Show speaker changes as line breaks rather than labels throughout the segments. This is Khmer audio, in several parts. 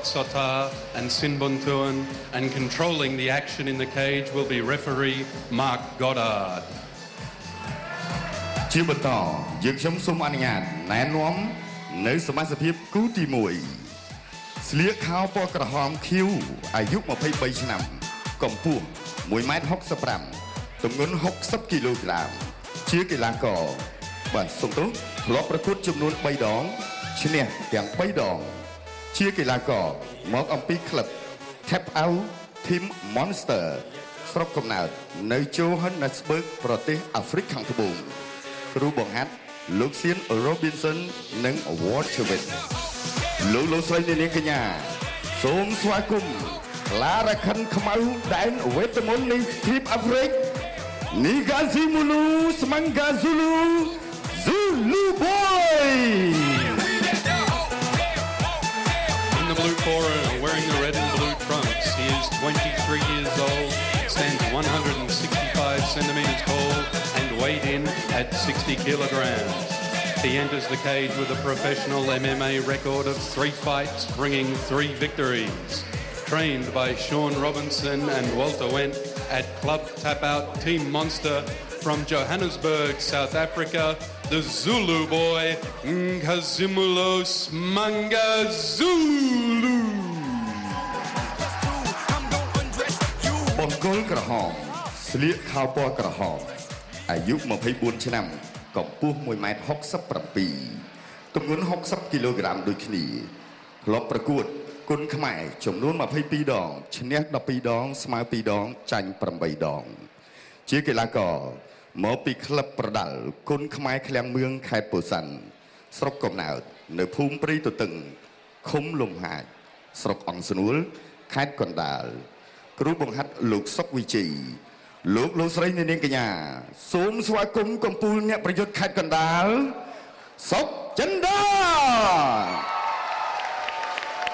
Sotar and Sinbuntuan, and controlling the action in the cage will be referee Mark Goddard.
ជាបន្តយើងខ្ញុំសូមអនុញ្ញាតណែនាំនៅសមាជិកគូទី1ស្លៀកខោពណ៌ក្រហមខៀវអាយុ23ឆ្នាំ កម្ពស់1.65ទម្ងន់60គីឡូក្រាម ជាកីឡាករបាទសុំទោសធ្លាប់ប្រកួតចំនួន3ដងឈ្នះទាំង3ដង ជាកីឡាករមកអំពីក្លឹប Tap Out Team Monster ស្រុកកំណើតនៅ Johannesburg ប្រទេសអាហ្វ្រិកខាងត្បូងគ្រូបង្ហាត់លោកសៀន Robinson និង Ward Chevett លោកលោកស្រីនាងកញ្ញាសូមស្វាគមន៍ឡារខិនខ្មៅដែនវេទមន្តនៃទ្វីបអាហ្វ្រិក Nigazi Mulu Smanga Zulu Zulu Boy
blue wearing the red and blue trunks, he is 23 years old, stands 165 centimeters tall, and weighed in at 60 kilograms. He enters the cage with a professional MMA record of three fights, bringing three victories. Trained by Sean Robinson and Walter Wendt at Club Tap Out Team Monster from Johannesburg, South Africa, the Zulu boy, Nkazimulos Manga Zulu.
បង្គោលក្រហមស្លៀកខោពណ៌ក្រហមអាយុ24ឆ្នាំកម្ពស់1ម៉ែត្រ67ទម្ងន់60គីឡូក្រាមដូចគ្នាធ្លាប់ប្រកួតគុនខ្មែរចំនួន22ដងឈ្នះ12ដង ស្មើ2ដងចាញ់8ដង ជាកីឡាករ មកពីក្លឹបប្រដាល់គុនខ្មែរឃ្លាំងមឿងខេត្តពោធិ៍សាត់ស្រុកកំណើតនៅភូមិព្រៃទទឹងឃុំលំហាចស្រុកអង្គស្នួលខេត្តកណ្ដាលគ្រូបង្ហាត់លោកសុកវិជ័យលោកលោកស្រីនាងកញ្ញាសូមស្វាគមន៍កំពូលអ្នកប្រយុទ្ធខេត្តកណ្ដាលសុកចិនដា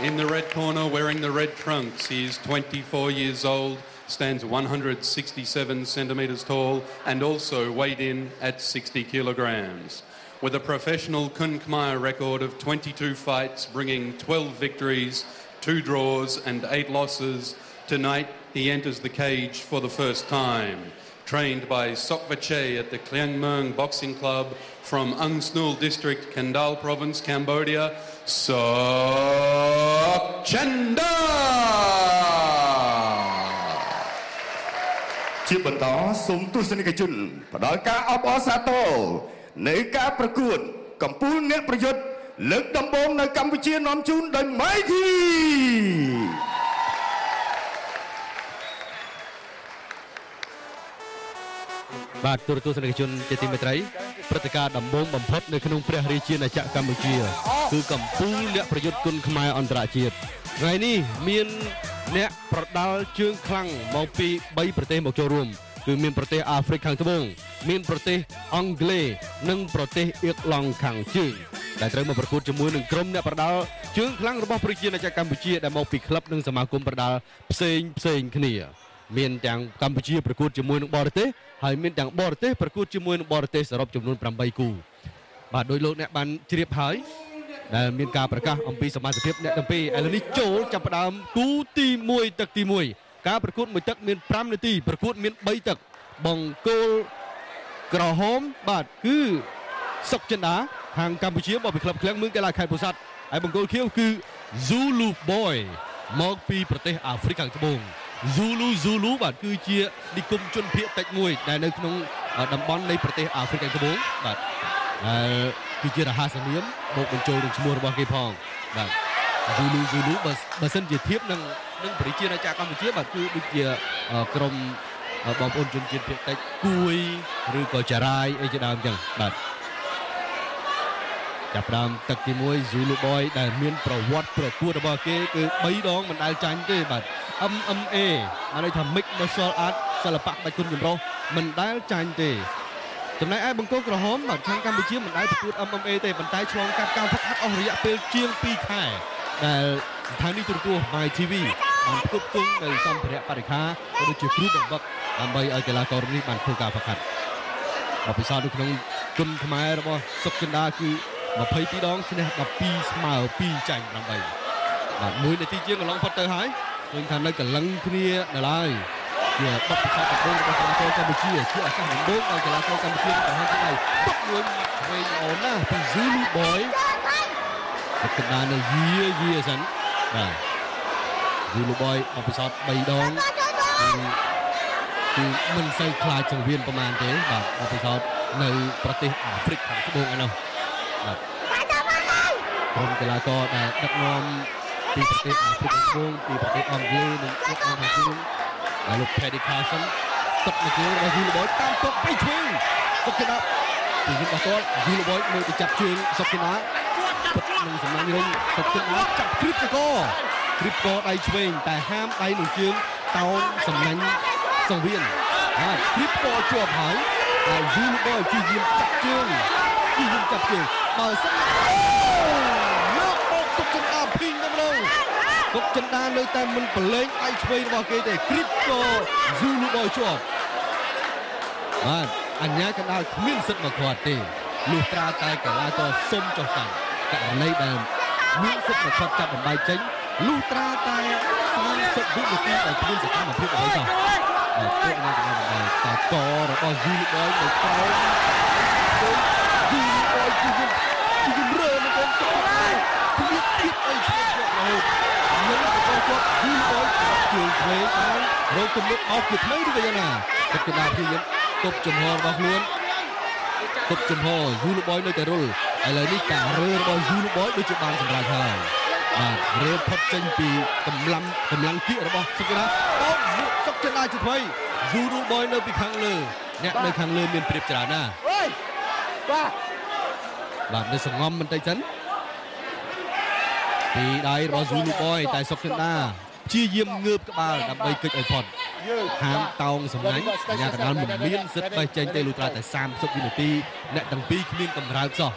In the red corner, wearing the red trunks, he is 24 years old, stands 167 centimeters tall, and also weighed in at 60 kilograms. With a professional Khmer record of 22 fights, bringing 12 victories, two draws, and eight losses, tonight he enters the cage for the first time. Trained by Sok Vache at the Kliang Mung Boxing Club from Ung Snul District, Kandal Province, Cambodia, Sok!
ជាបន្តសូមទស្សនិកជនផ្ដល់ការអបអរសាទរនៃការប្រកួតកំពូលអ្នកប្រយុទ្ធលើកដំបូងនៅកម្ពុជានាំជូនដោយ Mighty
បាទទូរទស្សនិកជនជាទីមេត្រីព្រឹត្តិការណ៍ដំបូងបំផុតនៅក្នុងព្រះរាជាណាចក្រកម្ពុជា គឺកម្ពុជាអ្នកប្រយុទ្ធគុនខ្មែរអន្តរជាតិថ្ងៃនេះមាន អ្នកប្រដាល់ជើងខ្លាំងមកពី3ប្រទេសមកចូលរួមគឺមានប្រទេសអាហ្វ្រិកខាងត្បូងមានប្រទេសអង់គ្លេសនិងប្រទេសអ៊ីរឡង់ខាងជើងដែលត្រូវមកប្រកួតជាមួយនឹងក្រុមអ្នកប្រដាល់ជើងខ្លាំងរបស់ប្រជាណាចក្រកម្ពុជាដែលមកពីក្លឹបនិងសមាគមប្រដាល់ផ្សេងផ្សេងគ្នា មានទាំងកម្ពុជាប្រកួតជាមួយនឹងបរទេសហើយមានទាំងបរទេសប្រកួតជាមួយនឹងបរទេសសរុបចំនួន8គូបាទដោយលោកអ្នកបានជ្រាបហើយ ដែលមានការប្រកាសអំពីសមាជិកអ្នកទាំងពីរឥឡូវនេះចូលចាប់ផ្ដើមគូទី1ទឹកទី1ការប្រកួតមួយទឹកមាន5នាទីប្រកួតមាន3ទឹកបង្គោលក្រហមបាទគឺសុកចិន្តាខាងកម្ពុជាមកពីក្លឹបឃ្លាំងមឿងកីឡាខេត្តពោធិ៍សាត់ហើយបង្គោលខៀវគឺ Zulu Boy មកពីប្រទេសអាហ្វ្រិកខាងត្បូង Zulu Zulu បាទគឺជានិគមជនភៀសតិចមួយដែលនៅក្នុងតំបន់នៃប្រទេសអាហ្វ្រិកខាងត្បូងបាទ ហើយគឺជារហស្សនាមមកបញ្ចូលនឹងឈ្មោះរបស់គេផងបាទ Zulu Zulu បើបើសិនជាធៀបនឹងនឹងប្រជាណាចក្រកម្ពុជាបាទគឺដូចជាក្រមបងប្អូនជនជាតិភាគតិចគួយឬក៏ចារាយអីជាដើមចឹងបាទចាប់ផ្ដើមទឹកទី1 Zulu Boy ដែលមានប្រវត្តិប្រកួតរបស់គេគឺ3ដងមិនដែលចាញ់ទេបាទ MMA អានេះថា Mixed Martial Arts សិល្បៈបាច់គុណចម្រុះមិនដែលចាញ់ទេ ចំណែកឯបង្គោលក្រហមបាទខាងកម្ពុជាមិនដែលប្រកួត MMA ទេប៉ុន្តែឆ្លងកាត់ការហ្វឹកហាត់អស់រយៈពេលជាង2ខែដែលស្ថានីយទូរទស្សន៍ My TV បានផ្គត់ផ្គង់នៅសម្ភារៈបរិខាក៏ដូចជាគ្រូបង្វឹកដើម្បីឲ្យកីឡាករនេះបានធ្វើការហ្វឹកហាត់បបិសោតនៅក្នុងគុណខ្មែររបស់សុកចិន្តាគឺ22ដងឈ្នះ12ស្មើ2ចាញ់8បាទមួយនាទីជាងកន្លងផុតទៅហើយឃើញថានៅកលឹងគ្នានៅឡើយជាបទពិសោធន៍ដំបូងរបស់កីឡាករ កម្ពុជាជាឱកាសដំបូងឲ្យកីឡាករកម្ពុជាបង្ហាញពីបុកមួយវែងល្អណាស់ពី Zulu Boy សក្តានុយាយាសិនបាទ Zulu Boy បទពិសោធន៍3ដងគឺគឺមិនសូវខ្លាចចង្វៀនប្រហែលទេបាទបទពិសោធន៍នៅប្រទេសអាហ្វ្រិកខាងត្បូងឯនោះបាទក្រុមកីឡាករដែលដឹកនាំពីប្រទេសអាហ្វ្រិកខាងត្បូងពីប្រទេសអង់គ្លេសនិងអង់គ្លេសហើយលោក Paddy Carson ទឹកមកជើងរបស់ Zulu Boy តាមទុកបៃឈឹងសុកជិណាពីយឹមបោះត Zulu Boy មើលទៅចាប់ជើងសុកជិណាពិតនឹងសំណាញ់រុញសុកជិណាចាប់គ្រីបតកគ្រីបកដៃឆ្វេងតែហាមដៃនឹងជើងតោងសំណាញ់សង្វៀនហើយគ្រីបកជាប់ហើយហើយ Zulu Boy ជាយាមចាប់ជើងជាយាមចាប់ជើងបើសិនមកបោកសុកជិណាភីងទៅម្ដង សុកចិនដានៅតែមិនប្រឡែងដៃឆ្វេងរបស់គេទេគ្រីបក៏ Zulu Boy ជាប់បាទអញ្ញាកណ្ដាលគ្មានសិទ្ធិមកខាត់ទេលុះត្រាតែកីឡាករសុំចុះតាំងករណីដែលមានសិទ្ធិមកខាត់ចាប់បំបីចេញលុះត្រាតែ30វិនាទីដែលគ្មានសកម្មភាពអ្វីសោះបាទពួកនេះកណ្ដាលបំបីតែករបស់ Zulu Boy នៅក្រោម Zulu Boy គឺយំគឺយំរើនៅកូនសុខភាពទៀតអី ឆ្លងជាប់រហូតនឹងទៅគាត់ Zulu Boy ជួយឆ្វេងបានរកទំនុកអោសជាថ្មីឬក៏យ៉ាងណាទឹកកណ្ដាលព្យាយាមទប់ចំហរបស់ខ្លួនទប់ចំហ Zulu Boy នៅតែរុលឥឡូវនេះការរើរបស់ Zulu Boy ដូចជាបានសម្រេចហើយបាទរើផុតចេញពីកម្លាំងកម្លាំងគៀករបស់សុកណាបោកសុកចិនដាជាថ្មី Zulu Boy នៅពីខាងលើអ្នកនៅខាងលើមានព្រៀបច្រើនណាស់
បាទ
បាទនៅសងំបន្តិចសិន ពីដៃរបស់ Zulu Boy តែសុកចិនដាព្យាយាមងើបក្បាលដើម្បីគេចឲ្យផុត
យើង
ហាមតោងសម្លាញ់អាញាកណ្ដាលមិនមានសិទ្ធិបេះចេញទេលុះត្រាតែ30វិនាទីអ្នកទាំងពីរគ្មានកម្រើកសោះ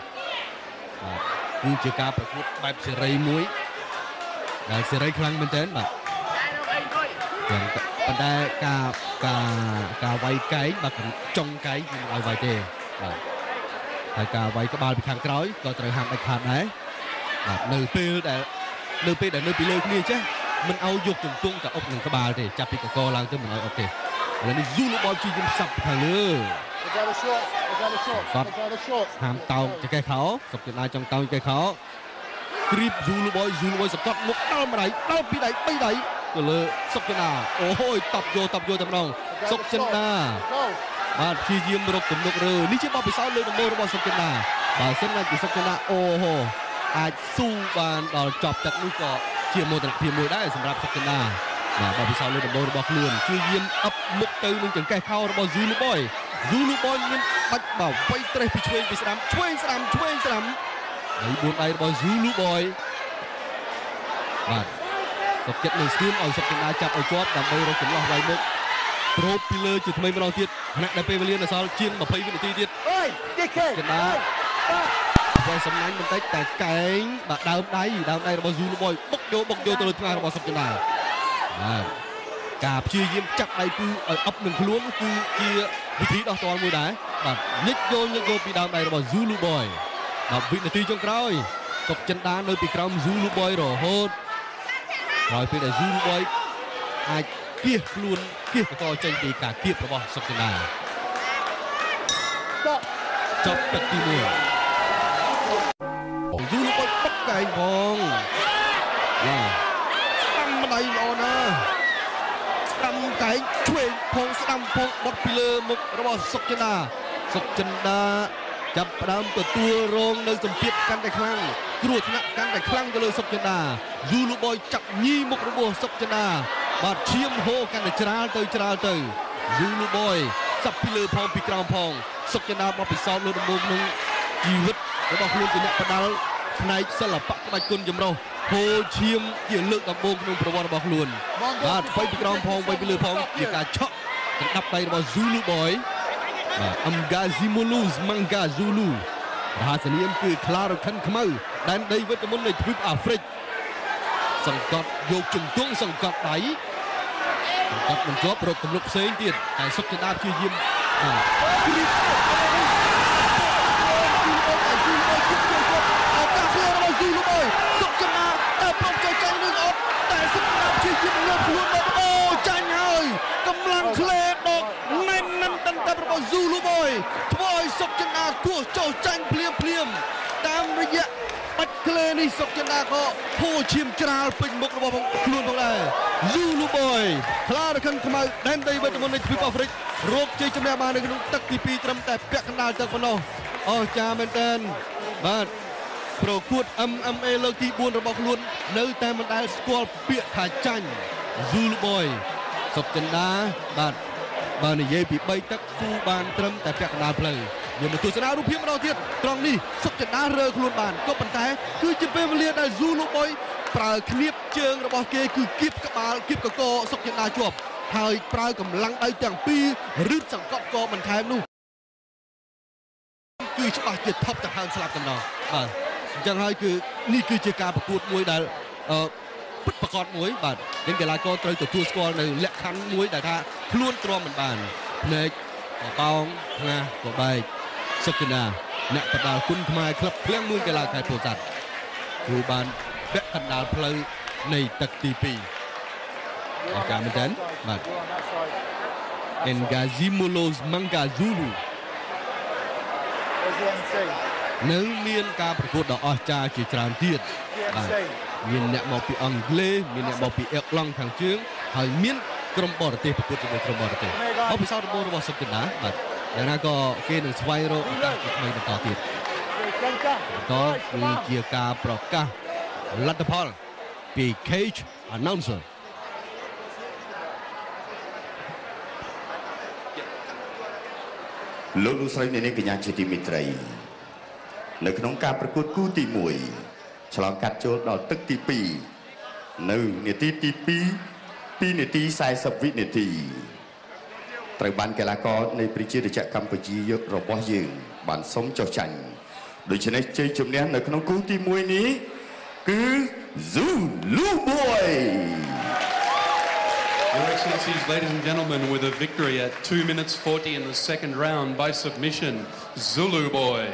បាទគឺជាការប្រកួតបែបសេរីមួយដែលសេរីខ្លាំងមែនទែនបាទយ៉ាងប៉ុន្តែការការការវាយកែងបាទចុងកែងគឺមិនឲ្យវាយទេបាទហើយការវាយក្បាលពីខាងក្រោយក៏ត្រូវហាមដាច់ខាតដែរ បាទនៅពេលដែលនៅពេលដែលនៅពីលើគ្នាចេះមិនឲ្យយកជង្គង់ទៅអុកនឹងក្បាលទេចាប់ពីកកឡើងទៅមិនឲ្យអុកទេឥឡូវនេះ Zulu Boy ជាយឹមសាប់ខាងលើ
Is that a shot? Is that a shot?
Got-
Is that a shot?
ហាមតោងចកេះខោសុកចិនដាចង់តោងចកេះខោគ្រីប Zulu Boy Zulu Boy សកត់មុខដល់ម្ដាយដល់ពីដៃបីដៃទៅលើសុកចិនដាអូហូយតប់យកតប់យកតែម្ដងសុកចិនដា
Go.
បាទព្យាយាមរកទំនុករើនេះជាបទពិសោធន៍លើកដំបូងរបស់សុកចិនដាបើសិនណាពីសុកចិនដាអូហូ អាចស៊ូបានដល់ចប់ទឹកនេះក៏ជាមោទនភាពមួយដែរសម្រាប់សុកចិនដាបាទបទពិសោធន៍លើកដំបូងរបស់ខ្លួនព្យាយាមអឹបមុខទៅនឹងចង្កេះខោរបស់ Zulu Boy Zulu Boy មានបាច់បោវៃត្រេះពីឆ្វេងពីស្ដាំឆ្វេងស្ដាំឆ្វេងស្ដាំហើយ4ដៃរបស់ Zulu Boy បាទសុកចិត្តនឹងស្គៀមឲ្យសុកចិនដាចាប់ឲ្យជាប់ដើម្បីរកចន្លោះវាយមុខប្រូបពីលើជាថ្មីម្ដងទៀតខណៈដែលពេលវេលានៅសល់ជាង20វិនាទីទៀត
Oi, dickhead.
ចិនដា វាយសំណាញ់បន្តិចតែកែងបាទដើមដៃដើមដៃរបស់ Zulu Boy បុកយកបុកយកទៅលើថ្ងាសរបស់សុកចិនដាបាទការព្យាយាមចាប់ដៃគូឲ្យអប់នឹងខ្លួនគឺជាវិធីដោះទាល់មួយដែរបាទញិចយកញិចយកពីដើមដៃរបស់ Zulu Boy 10វិនាទីចុងក្រោយសុកចិនដានៅពីក្រោម Zulu Boy រហូតក្រោយពេលដែល Zulu Boy អាចគៀសខ្លួនគៀសបន្តចេញពីការគៀបរបស់សុកចិនដា
Stop.
ចប់ទឹកទី1យូរលោក បិទកែងផងណាស្ដាំម្ដាយល្អណាស់ស្ដាំកែងឆ្វេងផងស្ដាំផងបត់ពីលើមុខរបស់សុកចិនដាសុកចិនដាចាប់ផ្ដើមទទួលរងនៅសម្ពាធកាន់តែខ្លាំងគ្រោះថ្នាក់កាន់តែខ្លាំងទៅលើសុកចិនដាយូលូបយចាប់ញីមុខរបស់សុកចិនដាបាទឈាមហូរកាន់តែច្រាលទៅច្រាលទៅយូលូបយចាប់ពីលើផងពីក្រោមផងសុកចិនដាមកពិសោធន៍លើដំបូងក្នុងជីវិតរបស់ខ្លួនជាអ្នកផ្ដាល់ ផ្នែកសិល្បៈក្បាច់គុណចម្រុះហូឈៀមជាលើកដំបូងក្នុងប្រវត្តិរបស់ខ្លួនបាទបីពីក្រោមផងបីពីលើផងជាការឆក់ដណ្ដាប់ដៃរបស់ Zulu Boy បាទ Amgazimulu Manga Zulu មហាសនាមគឺ Claro Khan ខ្មៅដែនដីវិតមុននៃទ្វីបអាហ្វ្រិកសង្កត់យកជំទង់សង្កត់ដៃសង្កត់មិនជាប់រកទំនុកផ្សេងទៀតតែសុខចិត្តព្យាយាមបាទ គ្រីបឱកាសពីរបស់ Zulu Boy សុខចិនដាតែប្រកចែកចែងនឹងយកខ្លួនមកអូចាញ់ហើយកម្លាំងក្លេដកណែនណាន់តន្ទឹមរបស់ Zulu Boy ធ្វើឲ្យសុកចិន្តាគោះចុះចាញ់ភ្លាមភ្លាមតាមរយៈបាច់ក្លេនេះសុកចិន្តាក៏ហូរឈាមច្រាលពេញមុខរបស់ខ្លួនផងដែរ Zulu Boy ខ្លារខិនខ្មៅដែនដីវេទមន្តនៃទ្វីបអាហ្វ្រិករកជ័យជំនះបាននៅក្នុងទឹកទី2ត្រឹមតែពាក់កណ្ដាលទឹកប៉ុណ្ណោះអស្ចារ្យមែនទែនបាទ ប្រកួត MMA លើកទី4របស់ខ្លួន នៅតែមិនដែលស្គាល់ពាក្យថាចាញ់ Zulu Boy សុកចិន្តាបាទបើនិយាយពី3ទឹកស៊ូបានត្រឹមតែពាក់កណ្ដាលផ្លូវយើងមកទស្សនារូបភាពម្ដងទៀតត្រង់នេះសុកចិន្តារើខ្លួនបានក៏ប៉ុន្តែគឺជាពេលវេលាដែល Zulu Boy ប្រើគៀបជើងរបស់គេគឺគៀបក្បាលគៀបកកសុកចិន្តាជាប់ហើយប្រើកម្លាំងដៃទាំងពីររឹតសង្កត់កបន្ថែមនោះគឺច្បាស់ជាថប់ទៅខាងស្លាប់កំណោបាទ អញ្ចឹងហើយគឺនេះគឺជាការប្រកួតមួយដែលអឺពិតប្រកបមួយបាទយើងកីឡាករត្រូវទទួលស្គាល់នៅលក្ខខណ្ឌមួយដែលថាខ្លួនទ្រាំមិនបានភ្នែកបបោងផ្ងាបបែកសុខណាអ្នកបដាល់គុណខ្មែរក្លឹបភ្លាំងមួយកីឡាខេត្តពោធិ៍សាត់គឺបានពាក់កណ្ដាលផ្លូវនៃទឹកទី2អរការមែនទែនបាទ
You're on that side.
Engazimolos Mangazulu
Where's the MC?
នៅមានការប្រកួតដ៏អស្ចារ្យជាច្រើនទៀតបាទ
GMC.
មានអ្នកមកពីអង់គ្លេសមានអ្នកមកពីអេក្លង់ខាងជើងហើយមានក្រុមបរទេសប្រកួតជាមួយក្រុមបរទេសបបិសោតរបស់របស់សុខចិន្តាបាទយ៉ាងណាក៏គេនឹងស្វែងរកឱកាសថ្មីៗបន្តទៀត
Centre.
ក៏
Nice, come on.
គឺជាការប្រកាសលទ្ធផលពី Cage Announcer
លោកលោកស្រីអ្នកនាងកញ្ញាជាទីមេត្រី នៅក្នុងការប្រកួតគូទី1ឆ្លងកាត់ចូលដល់ទឹកទី2នៅនាទីទី2 2នាទី40វិនាទីត្រូវបានកីឡាករនៃប្រជារាជាកម្ពុជាយករបស់យើង បានសុំចុះចាញ់ដូច្នេះជ័យជំនះនៅក្នុងគូទី1នេះគឺ Zulu Boy
Your Excellencies, ladies and gentlemen, with a victory at 2 minutes 40 in the second round by submission, Zulu Boy.